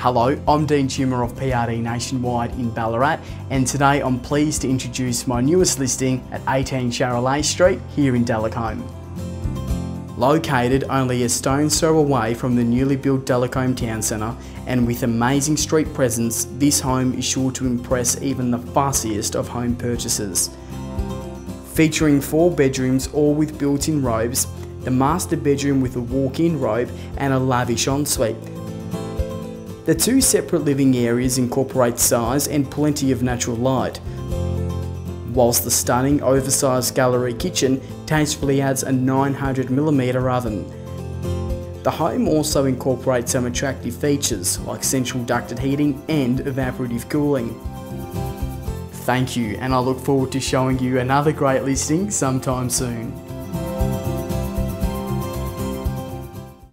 Hello, I'm Dean Tumer of PRD Nationwide in Ballarat and today I'm pleased to introduce my newest listing at 18 Charolais Street here in Delacombe. Located only a stone's throw away from the newly built Delacombe Town Centre and with amazing street presence, this home is sure to impress even the fussiest of home purchasers. Featuring four bedrooms all with built-in robes, the master bedroom with a walk-in robe and a lavish ensuite the two separate living areas incorporate size and plenty of natural light, whilst the stunning oversized galley kitchen tastefully adds a 900mm oven. The home also incorporates some attractive features like central ducted heating and evaporative cooling. Thank you and I look forward to showing you another great listing sometime soon.